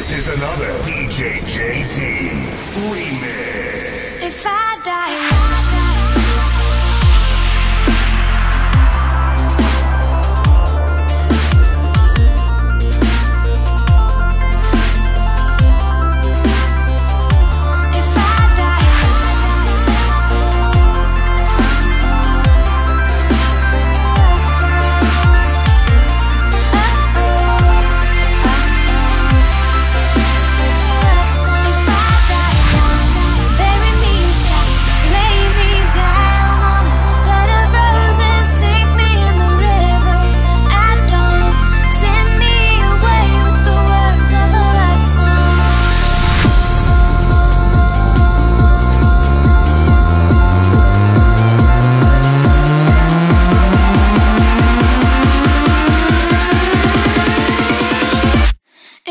This is another DJ JT remix. If I die.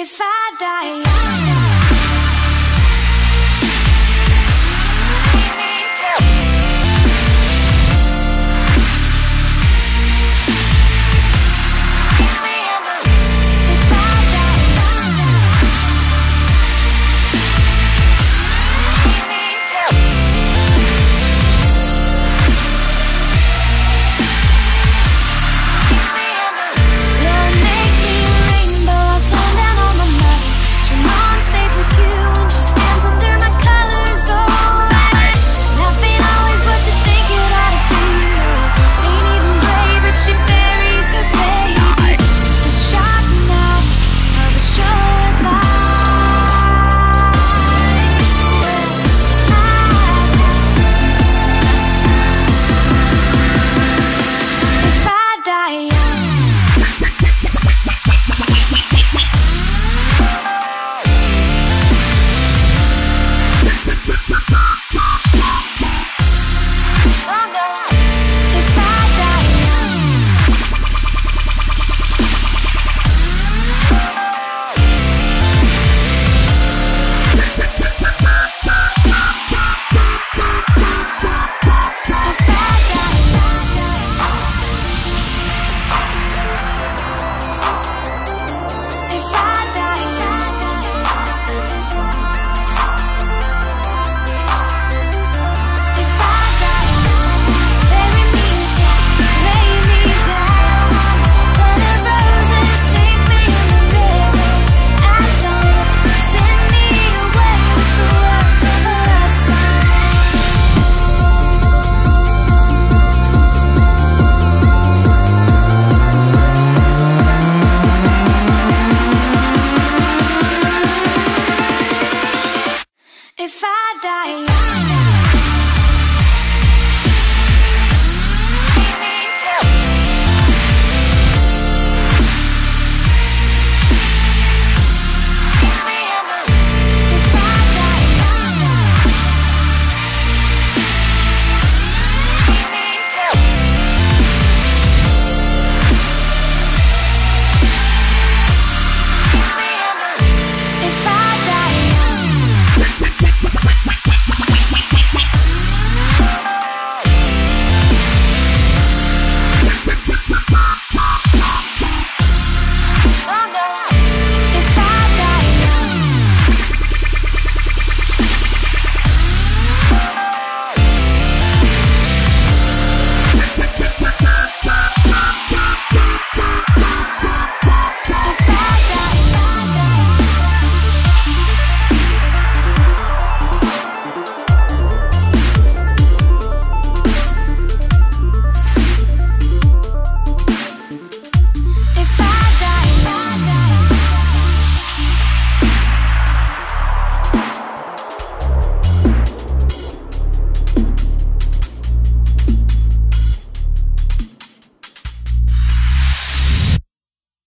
If I die, I die. die.